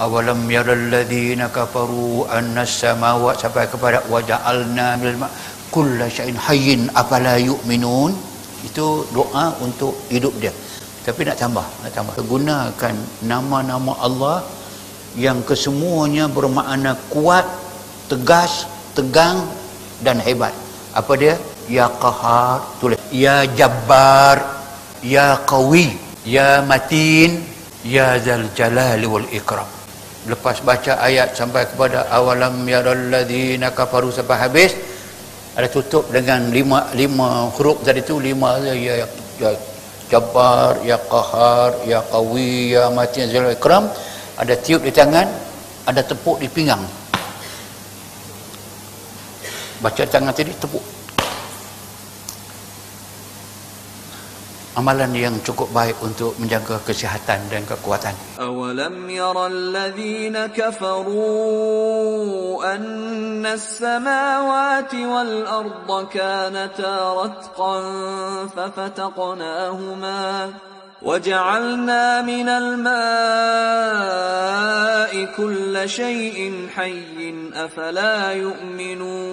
awalam yaral ladzina kafaru anna samawati sampai kepada waja'alna kulla syai'in hayyin afala yu'minun. Itu doa untuk hidup dia. Tapi nak tambah nak tambah. Gunakan nama-nama Allah yang kesemuanya bermakna kuat tegas tegang dan hebat. Apa dia? Ya qahar tulis. Ya jabbar ya qawi ya matin ya zal jalali wal ikram lepas baca ayat sampai kepada awalam yaralladzina kafaru sampai habis ada tutup dengan lima lima huruf tadi tu. Lima ya, ya, ya jabbar ya qahar ya qawi ya matin zal ikram. Ada tiup di tangan ada tepuk di pinggang. Baca tangan tadi tepuk amalan yang cukup baik untuk menjaga kesihatan dan kekuatan. أولم ير الذين كفروا أن السماوات والأرض كانتا رتقا ففتقناهما وجعلنا من الماء كل شيء حي أفلا يؤمنون